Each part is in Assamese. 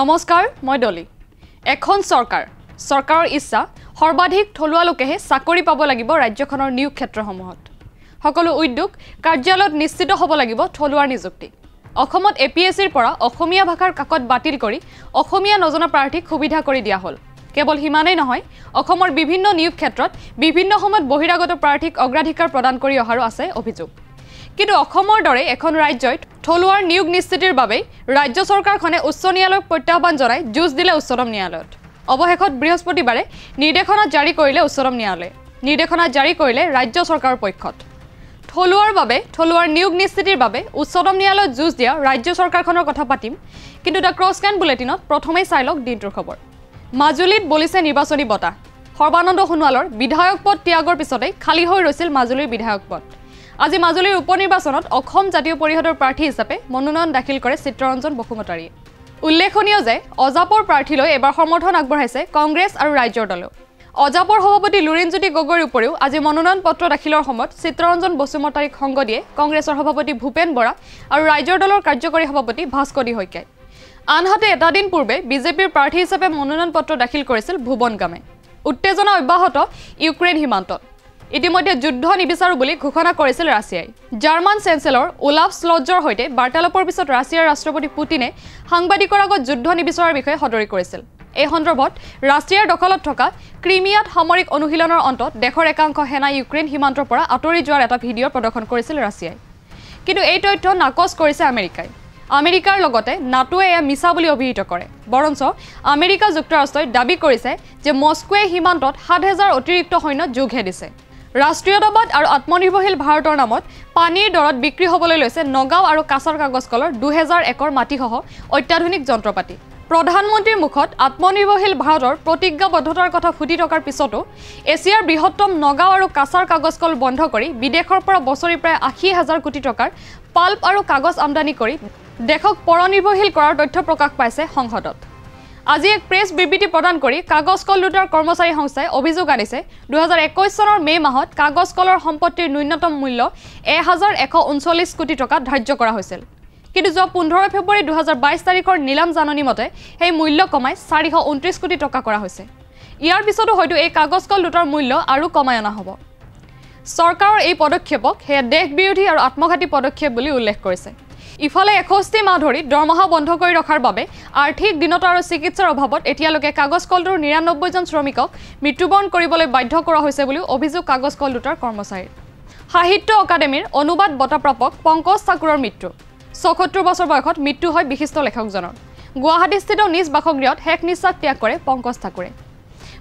নমস্কাৰ মই ডলি। এখন চৰকাৰ চৰকাৰৰ ইচ্ছা সৰ্বাধিক থলুৱা লোকেহে চাকৰি পাব লাগিব ৰাজ্যখনৰ নিয়োগ ক্ষেত্ৰসমূহত। সকলো উদ্যোগ কাৰ্যালয়ত নিশ্চিত হ'ব লাগিব থলুৱাৰ নিযুক্তি। অসমত এ পি এছ চিৰ পৰা অসমীয়া ভাষাৰ কাকত বাতিল কৰি অসমীয়া নজনা প্ৰাৰ্থীক সুবিধা কৰি দিয়া হ'ল। কেৱল সিমানেই নহয় অসমৰ বিভিন্ন নিয়োগ ক্ষেত্ৰত বিভিন্ন সময়ত বহিৰাগত প্ৰাৰ্থীক অগ্ৰাধিকাৰ প্ৰদান কৰি অহাৰো আছে অভিযোগ। কিন্তু অসমৰ দৰে এখন ৰাজ্যই থলুৱাৰ নিয়োগ নিশ্চিতিৰ বাবেই ৰাজ্য চৰকাৰখনে উচ্চ ন্যায়ালয়ক প্ৰত্যাহ্বান জনাই যুঁজ দিলে উচ্চতম ন্যায়ালয়ত। অৱশেষত বৃহস্পতিবাৰে নিৰ্দেশনা জাৰি কৰিলে উচ্চতম ন্যায়ালয়ে। নিৰ্দেশনা জাৰি কৰিলে ৰাজ্য চৰকাৰৰ পক্ষত। থলুৱাৰ বাবে থলুৱাৰ নিয়োগ নিশ্চিতিৰ বাবে উচ্চতম ন্যায়ালয়ত যুঁজ দিয়া ৰাজ্য চৰকাৰখনৰ কথা পাতিম কিন্তু দ্য ক্ৰছ কেন বুলেটিনত প্ৰথমেই চাই লওক দিনটোৰ খবৰ। মাজুলীত বলিছে নিৰ্বাচনী বঁটা। সৰ্বানন্দ সোণোৱালৰ বিধায়ক পদ ত্যাগৰ পিছতেই খালী হৈ ৰৈছিল মাজুলীৰ বিধায়ক পদ। আজি মাজুলীৰ উপ নিৰ্বাচনত অসম জাতীয় পৰিষদৰ প্ৰাৰ্থী হিচাপে মনোনয়ন দাখিল কৰে চিত্ৰৰঞ্জন বসুমতাৰীয়ে উল্লেখনীয় যে অজাপৰ প্ৰাৰ্থীলৈ এবাৰ সমৰ্থন আগবঢ়াইছে কংগ্ৰেছ আৰু ৰাজ্যৰ দলেও। অজাপৰ সভাপতি লুৰিণজ্যোতি গগৈৰ উপৰিও আজি মনোনয়ন পত্ৰ দাখিলৰ সময়ত চিত্ৰৰঞ্জন বসুমতাৰীক সংগ দিয়ে কংগ্ৰেছৰ সভাপতি ভূপেন বৰা আৰু ৰাজ্যৰ দলৰ কাৰ্যকৰী সভাপতি ভাস্কৰী শইকীয়াই। আনহাতে এটা দিন পূৰ্বে বিজেপিৰ প্ৰাৰ্থী হিচাপে মনোনয়ন পত্ৰ দাখিল কৰিছিল ভুৱন গামে। উত্তেজনা অব্যাহত ইউক্ৰেইন সীমান্তত। ইতিমধ্যে যুদ্ধ নিবিচাৰো বুলি ঘোষণা কৰিছিল ৰাছিয়াই। জাৰ্মান চেঞ্চেলৰ ওলাফ শ্লজৰ সৈতে বাৰ্তালাপৰ পিছত ৰাছিয়াৰ ৰাষ্ট্ৰপতি পুটিনে সাংবাদিকৰ আগত যুদ্ধ নিবিচৰাৰ বিষয়ে সদৰি কৰিছিল। এই সন্দৰ্ভত ৰাছিয়াৰ দখলত থকা ক্ৰিমিয়াত সামৰিক অনুশীলনৰ অন্তত দেশৰ একাংশ সেনাই ইউক্ৰেইন সীমান্তৰ পৰা আঁতৰি যোৱাৰ এটা ভিডিঅ' প্ৰদৰ্শন কৰিছিল ৰাছিয়াই। কিন্তু এই তথ্য নাকচ কৰিছে আমেৰিকাই। আমেৰিকাৰ লগতে নাটোৱে এয়া মিছা বুলি অভিহিত কৰে। বৰঞ্চ আমেৰিকা যুক্তৰাষ্ট্ৰই দাবী কৰিছে যে মস্কোৱে সীমান্তত সাত হেজাৰ অতিৰিক্ত সৈন্য যোগহে দিছে। ৰাষ্ট্ৰীয়তাবাদ আৰু আত্মনিৰ্ভৰশীল ভাৰতৰ নামত পানীৰ দৰত বিক্ৰী হ'বলৈ লৈছে নগাঁও আৰু কাছৰ কাগজ কলৰ দুহেজাৰ একৰ মাটিসহ অত্যাধুনিক যন্ত্ৰপাতি। প্ৰধানমন্ত্ৰীৰ মুখত আত্মনিৰ্ভৰশীল ভাৰতৰ প্ৰতিজ্ঞাবদ্ধতাৰ কথা ফুটি থকাৰ পিছতো এছিয়াৰ বৃহত্তম নগাঁও আৰু কাছাৰ কাগজ কল বন্ধ কৰি বিদেশৰ পৰা বছৰি প্ৰায় আশী হাজাৰ কোটি টকাৰ পাল্প আৰু কাগজ আমদানি কৰি দেশক পৰনিৰ্ভৰশীল কৰাৰ তথ্য প্ৰকাশ পাইছে সংসদত। আজি এক প্ৰেছ বিবৃতি প্ৰদান কৰি কাগজ কল দুটাৰ কৰ্মচাৰী সংস্থাই অভিযোগ আনিছে দুহেজাৰ একৈছ চনৰ মে' মাহত কাগজ কলৰ সম্পত্তিৰ ন্যূনতম মূল্য এহাজাৰ এশ ঊনচল্লিছ কোটি টকা ধাৰ্য কৰা হৈছিল। কিন্তু যোৱা পোন্ধৰ ফেব্ৰুৱাৰী দুহেজাৰ বাইছ তাৰিখৰ নিলাম জাননী মতে সেই মূল্য কমাই চাৰিশ ঊনত্ৰিছ কোটি টকা কৰা হৈছে। ইয়াৰ পিছতো হয়তো এই কাগজ কল দুটাৰ মূল্য আৰু কমাই অনা হ'ব। চৰকাৰৰ এই পদক্ষেপক সেয়া দেশ বিৰোধী আৰু আত্মঘাতী পদক্ষেপ বুলি উল্লেখ কৰিছে। ইফালে এষষ্ঠি মাহ ধৰি দৰমহা বন্ধ কৰি ৰখাৰ বাবে আৰ্থিক দীনতা আৰু চিকিৎসাৰ অভাৱত এতিয়ালৈকে কাগজ কলটোৰ নিৰান্নব্বৈজন শ্ৰমিকক মৃত্যুবৰণ কৰিবলৈ বাধ্য কৰা হৈছে বুলিও অভিযোগ কাগজ কল দুটাৰ কৰ্মচাৰীৰ। সাহিত্য অকাডেমীৰ অনুবাদ বঁটাপ্ৰাপক পংকজ ঠাকুৰৰ মৃত্যু। চৌসত্তৰ বছৰ বয়সত মৃত্যু হয় বিশিষ্ট লেখকজনৰ। গুৱাহাটীস্থিত নিজ বাসগৃহত শেষ নিশ্বাস ত্যাগ কৰে পংকজ ঠাকুৰে।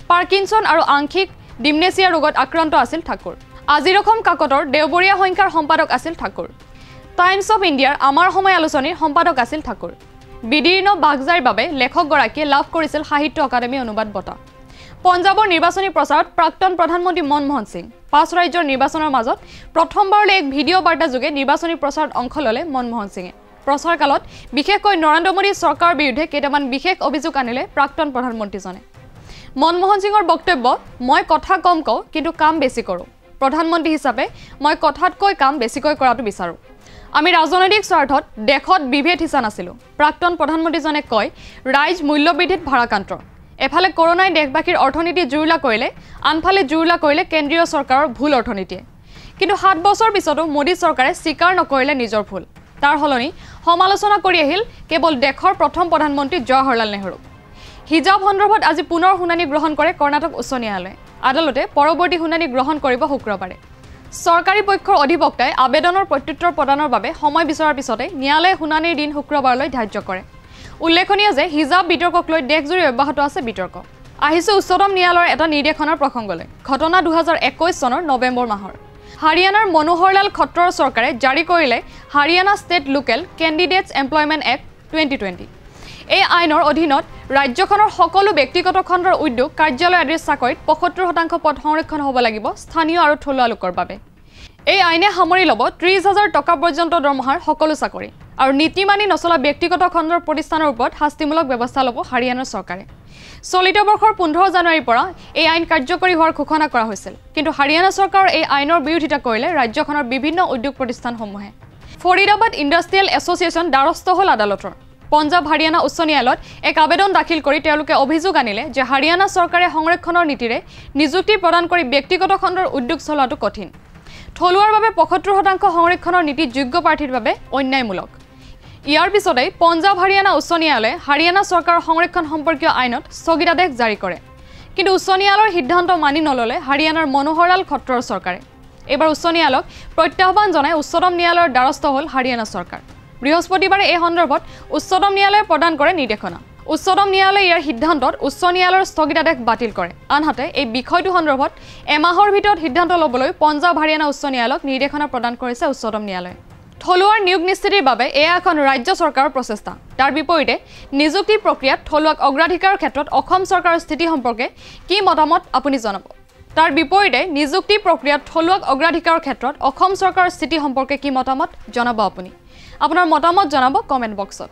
পাৰ্কিনছন আৰু আংশিক ডিমনেছিয়া ৰোগত আক্ৰান্ত আছিল ঠাকুৰ। আজিৰ অসম কাকতৰ দেওবৰীয়া সংখ্যাৰ সম্পাদক আছিল ঠাকুৰ। টাইমছ অৱ ইণ্ডিয়াৰ আমাৰ সময় আলোচনীৰ সম্পাদক আছিল ঠাকুৰ। বিদীৰ্ণ বাগজাইৰ বাবে লেখকগৰাকীয়ে লাভ কৰিছিল সাহিত্য অকাডেমী অনুবাদ বঁটা। পঞ্জাৱৰ নিৰ্বাচনী প্ৰচাৰত প্ৰাক্তন প্ৰধানমন্ত্ৰী মনমোহন সিং পাঁচ ৰাজ্যৰ নিৰ্বাচনৰ মাজত প্ৰথমবাৰলৈ এক ভিডিঅ' বাৰ্তাযোগে নিৰ্বাচনী প্ৰচাৰত অংশ ল'লে মনমোহন সিঙে। প্ৰচাৰ কালত বিশেষকৈ নৰেন্দ্ৰ মোদী চৰকাৰৰ বিৰুদ্ধে কেইটামান বিশেষ অভিযোগ আনিলে প্ৰাক্তন প্ৰধানমন্ত্ৰীজনে। মনমোহন সিঙৰ বক্তব্য মই কথা কম কওঁ কিন্তু কাম বেছি কৰোঁ। প্ৰধানমন্ত্ৰী হিচাপে মই কথাতকৈ কাম বেছিকৈ কৰাটো বিচাৰোঁ। আমি ৰাজনৈতিক স্বাৰ্থত দেশত বিভেদ সিঁচা নাছিলোঁ। প্ৰাক্তন প্ৰধানমন্ত্ৰীজনে কয় ৰাইজ মূল্যবৃদ্ধিত ভাৰাক্ৰান্ত। এফালে কৰোণাই দেশবাসীৰ অৰ্থনীতি জুৰুলা কৰিলে আনফালে জুৰুলা কৰিলে কেন্দ্ৰীয় চৰকাৰৰ ভুল অৰ্থনীতিয়ে। কিন্তু সাত বছৰ পিছতো মোদী চৰকাৰে স্বীকাৰ নকৰিলে নিজৰ ভুল। তাৰ সলনি সমালোচনা কৰি আহিল কেৱল দেশৰ প্ৰথম প্ৰধানমন্ত্ৰী জৱাহৰলাল নেহৰু। হিজাব সন্দৰ্ভত আজি পুনৰ শুনানি গ্ৰহণ কৰে কৰ্ণাটক উচ্চ ন্যায়ালয়ে। আদালতে পৰৱৰ্তী শুনানি গ্ৰহণ কৰিব শুক্ৰবাৰে। চৰকাৰী পক্ষৰ অধিবক্তাই আবেদনৰ প্ৰত্যুত্তৰ প্ৰদানৰ বাবে সময় বিচৰাৰ পিছতে ন্যায়ালয়ে শুনানিৰ দিন শুক্ৰবাৰলৈ ধাৰ্য কৰে। উল্লেখনীয় যে হিজাব বিতৰ্কক লৈ দেশজুৰি অব্যাহত আছে বিতৰ্ক। আহিছোঁ উচ্চতম ন্যায়ালয়ৰ এটা নিৰ্দেশনাৰ প্ৰসংগলৈ। ঘটনা দুহেজাৰ একৈছ চনৰ নৱেম্বৰ মাহৰ। হাৰিয়ানাৰ মনোহৰলাল খট্টৰৰ চৰকাৰে জাৰি কৰিলে Haryana state local candidates employment act twenty twenty. এই আইনৰ অধীনত ৰাজ্যখনৰ সকলো ব্যক্তিগত খণ্ডৰ উদ্যোগ কাৰ্যালয় আদিৰ চাকৰিত পঁয়সত্তৰ শতাংশ পদ সংৰক্ষণ হ'ব লাগিব স্থানীয় আৰু থলুৱা লোকৰ বাবে। এই আইনে সামৰি ল'ব ত্ৰিছ হাজাৰ টকা পৰ্যন্ত দৰমহাৰ সকলো চাকৰি আৰু নীতি মানি নচলা ব্যক্তিগত খণ্ডৰ প্ৰতিষ্ঠানৰ ওপৰত শাস্তিমূলক ব্যৱস্থা ল'ব হাৰিয়ানাৰ চৰকাৰে। চলিত বৰ্ষৰ পোন্ধৰ জানুৱাৰীৰ পৰা এই আইন কাৰ্যকৰী হোৱাৰ ঘোষণা কৰা হৈছিল। কিন্তু হাৰিয়ানা চৰকাৰৰ এই আইনৰ বিৰোধিতা কৰিলে ৰাজ্যখনৰ বিভিন্ন উদ্যোগ প্ৰতিষ্ঠানসমূহে। ফৰিদাবাদ ইণ্ডাষ্ট্ৰিয়েল এছ'চিয়েশ্যন দ্বাৰস্থ হ'ল আদালতৰ। পঞ্জাৱ হাৰিয়ানা উচ্চ ন্যায়ালয়ত এক আবেদন দাখিল কৰি তেওঁলোকে অভিযোগ আনিলে যে হাৰিয়ানা চৰকাৰে সংৰক্ষণৰ নীতিৰে নিযুক্তি প্ৰদান কৰি ব্যক্তিগত খণ্ডৰ উদ্যোগ চলোৱাটো কঠিন। থলুৱাৰ বাবে পঁয়সত্তৰ শতাংশ সংৰক্ষণৰ নীতি যোগ্য প্ৰাৰ্থীৰ বাবে অন্যায়মূলক। ইয়াৰ পিছতেই পঞ্জাৱ হাৰিয়ানা উচ্চ ন্যায়ালয়ে হাৰিয়ানা চৰকাৰৰ সংৰক্ষণ সম্পৰ্কীয় আইনত স্থগিতাদেশ জাৰি কৰে। কিন্তু উচ্চ ন্যায়ালয়ৰ সিদ্ধান্ত মানি নল'লে হাৰিয়ানাৰ মনোহৰলাল খট্টৰ চৰকাৰে। এইবাৰ উচ্চ ন্যায়ালয়ক প্ৰত্যাহ্বান জনাই উচ্চতম ন্যায়ালয়ৰ দ্বাৰস্থ হ'ল হাৰিয়ানা চৰকাৰ। বৃহস্পতিবাৰে এই সন্দৰ্ভত উচ্চতম ন্যায়ালয়ে প্ৰদান কৰে নিৰ্দেশনা। উচ্চতম ন্যায়ালয়ে ইয়াৰ সিদ্ধান্তত উচ্চ ন্যায়ালয়ৰ স্থগিতাদেশ বাতিল কৰে। আনহাতে এই বিষয়টো সন্দৰ্ভত এমাহৰ ভিতৰত সিদ্ধান্ত ল'বলৈ পঞ্জাৱ হাৰিয়ানা উচ্চ ন্যায়ালয়ক নিৰ্দেশনা প্ৰদান কৰিছে উচ্চতম ন্যায়ালয়ে। থলুৱাৰ নিয়োগ নিশ্চিতিৰ বাবে এয়া এখন ৰাজ্য চৰকাৰৰ প্ৰচেষ্টা। তাৰ বিপৰীতে নিযুক্তি প্ৰক্ৰিয়াত থলুৱাক অগ্ৰাধিকাৰৰ ক্ষেত্ৰত অসম চৰকাৰৰ স্থিতি সম্পৰ্কে কি মতামত আপুনি জনাব? তাৰ বিপৰীতে নিযুক্তি প্ৰক্ৰিয়াত থলুৱাক অগ্ৰাধিকাৰৰ ক্ষেত্ৰত অসম চৰকাৰৰ স্থিতি সম্পৰ্কে কি মতামত জনাব আপুনি? আপোনাৰ মতামত জনাব কমেণ্ট বক্সত